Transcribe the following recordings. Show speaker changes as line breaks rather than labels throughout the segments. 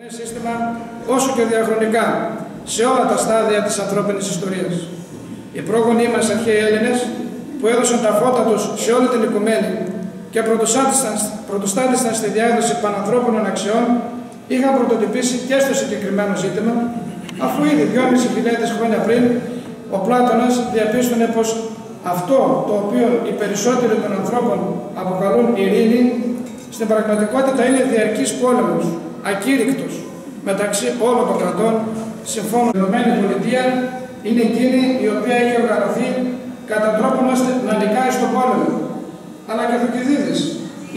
Είναι σύστημα όσο και διαχρονικά σε όλα τα στάδια της ανθρώπινης ιστορίας. Οι πρόγονοί μας αρχαίοι Έλληνες που έδωσαν τα φώτα τους σε όλη την οικουμένη και πρωτοστάτησαν στη διάδοση πανανθρώπινων αξιών είχαν πρωτοτυπήσει και στο συγκεκριμένο ζήτημα αφού ήδη 2.500 χρόνια πριν ο Πλάτωνας διαπίστωνε πως αυτό το οποίο οι περισσότεροι των ανθρώπων αποκαλούν ειρήνη στην πραγματικότητα είναι διαρκής πόλεμος, ακήρυκτος μεταξύ όλων των κρατών συμφώνων. Η δεδομένη πολιτεία είναι εκείνη η οποία έχει οργανωθεί κατά τρόπον ώστε να νικάει στον πόλεμο. Αλλά και Θουκυδίδης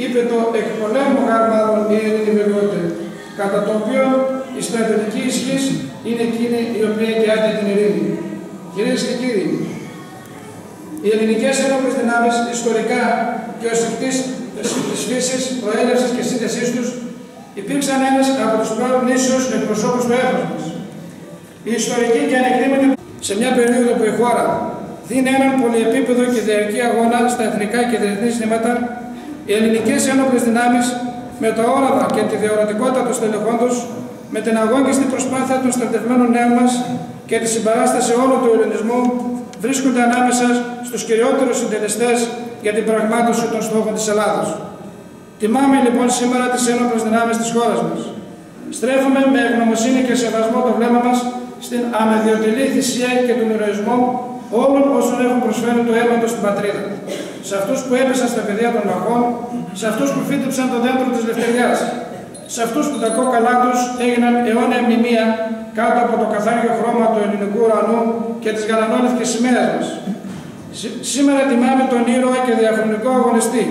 είπε το εκ πολέμου γάρμαρον η ελληνική κατά το οποίο η στρατιωτική ισχύς είναι εκείνη η οποία εγγυάται την ειρήνη. Κυρίες και κύριοι, οι ελληνικές ένοπλε δυνάμεις ιστορικά και ως εκ της φύσης, προέλευσης και σύνδεσής τους υπήρξαν ένας από τους πρώτου ίσου εκπροσώπους του έθνους μας. Η ιστορική και ανεκδήμητη σε μια περίοδο που η χώρα δίνει έναν πολυεπίπεδο και διαρκή αγώνα στα εθνικά και διεθνή ζητήματα, οι ελληνικές ένοπλες δυνάμεις με τα όραμα και τη διορατικότητα των στελεχών τους, με την αγώγιστη προσπάθεια των στρατευμένων νέων μας και τη συμπαράσταση όλου του ελληνισμού, βρίσκονται ανάμεσα στους κυριότερους συντελεστές για την πραγμάτωση των στόχων της Ελλάδα. Τιμάμε λοιπόν σήμερα τις ένοπλες δυνάμεις της χώρας μας. Στρέφουμε με ευγνωμοσύνη και σεβασμό το βλέμμα μας στην αμεδιοτελή θυσία και τον ηρωισμό όλων όσων έχουν προσφέρει το αίμα τους στην πατρίδα. Σε αυτούς που έπεσαν στα παιδιά των λαχών, σε αυτούς που φύτεψαν το δέντρο της Λευτεριάς, σε αυτούς που τα κόκαλά τους έγιναν αιώνια μνημεία κάτω από το καθάριο χρώμα του ελληνικού ουρανού και της γαλανόλευκης σημαίας μας. Σήμερα τιμάμε τον ήρωα και διαχρονικό αγωνιστή,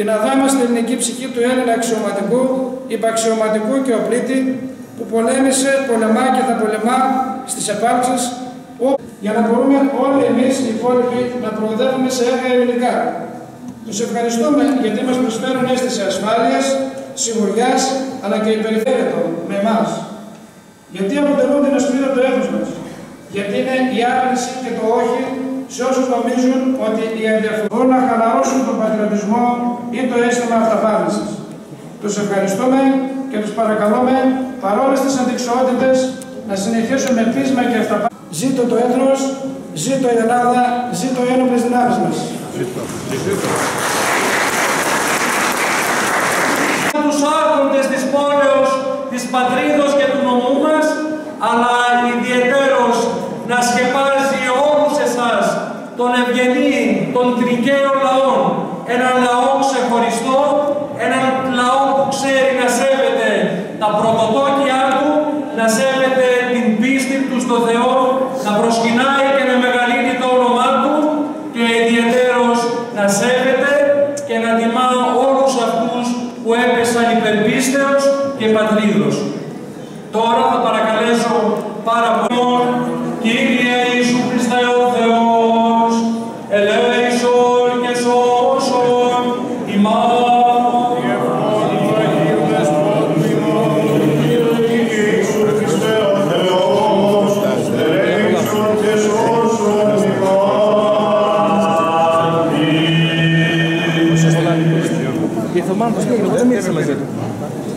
την αδάμαστη ελληνική ψυχή του Έλληνα αξιωματικού, υπαξιωματικού και οπλίτη, που πολέμησε, πολεμά και θα πολεμά στις επάρξεις για να μπορούμε όλοι εμείς οι υπόλοιποι να προοδεύουμε σε έργα ελληνικά. Τους ευχαριστούμε γιατί μας προσφέρουν αίσθηση ασφάλειας, σιγουριάς, αλλά και υπερηφέρετο με εμάς. Γιατί αποτελούν την ασπίδα του έθνους μας. Γιατί είναι η άρνηση και το όχι σε όσους νομίζουν ότι οι ενδιαφορούν να χαλαρώσουν τον πατριωτισμό ή το αίσθημα αυταπάρνησης. Τους ευχαριστούμε και τους παρακαλούμε παρόλες τις αντικσοότητες να συνεχίσουν με πείσμα και αυταπάρνηση. Ζήτω το έθνος, ζήτω η Ελλάδα, ζήτω οι ένοπλες δυνάμεις μας. Ζήτω.
Τους άρχοντες της πόλεως, της πατρίδος και του νομού μας, αλλά ιδιαιτέρως να σκεπάζει όλους εσάς τον ευγενή, των τρικαίων λαών, έναν λαό ξεχωριστό, έναν λαό που ξέρει να σέβεται τα πρωτοτόκια του, να σέβεται την πίστη του στο Θεό, να προσκυνάει και να μεγαλύνει το όνομά του και ιδιαιτέρως να σέβεται και να τιμά όλους αυτούς που έπεσαν υπερπίστεως και πατρίδος. Τώρα θα παρακαλέσω πάρα πολύ Formando's, nee, wat is